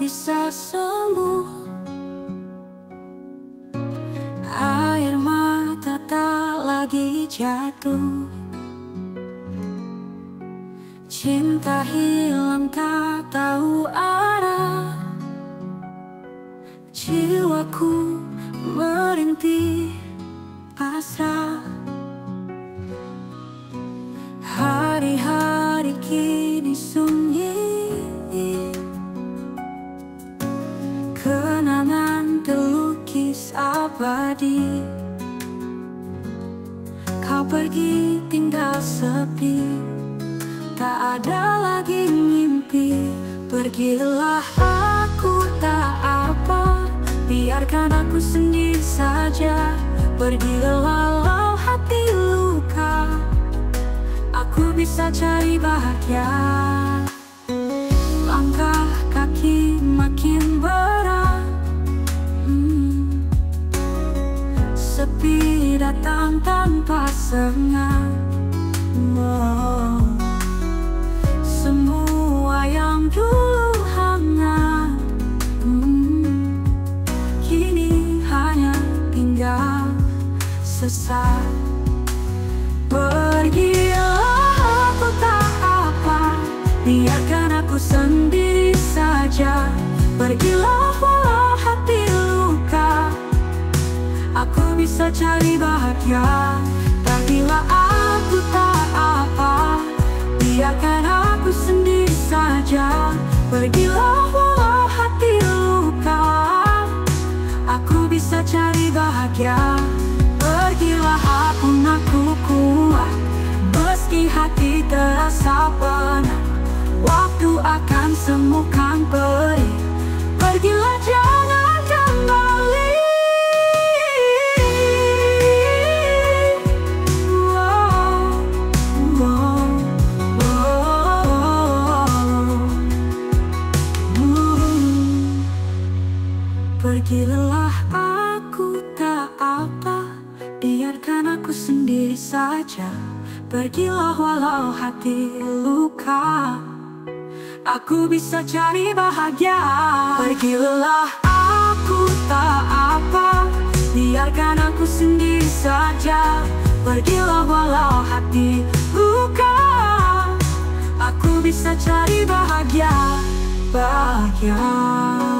bisa sembuh. Air mata tak lagi jatuh. Cinta hilang tak tahu arah. Jiwaku merintih pasrah. Hari-hari kini terlukis abadi Kau pergi tinggal sepi. Tak ada lagi mimpi. Pergilah aku tak apa. Biarkan aku sendiri saja. Pergilah walau hati luka. Aku bisa cari bahagia. Langkah kaki datang tanpa sengaja. Semua yang dulu hangat hmm, Kini hanya tinggal sesak Pergilah aku tak apa Biarkan aku sendiri saja Pergilah walau hati bisa cari bahagia. Pergilah aku tak apa Biarkan aku sendiri saja. Pergilah walau hati luka. Aku bisa cari bahagia. Pergilah aku aku kuat. Meski hati terasa penat Waktu akan sembuhkan saja. Pergilah walau hati luka. Aku bisa cari bahagia. Pergilah aku tak apa. Biarkan aku sendiri saja. Pergilah walau hati luka. Aku bisa cari bahagia. Bahagia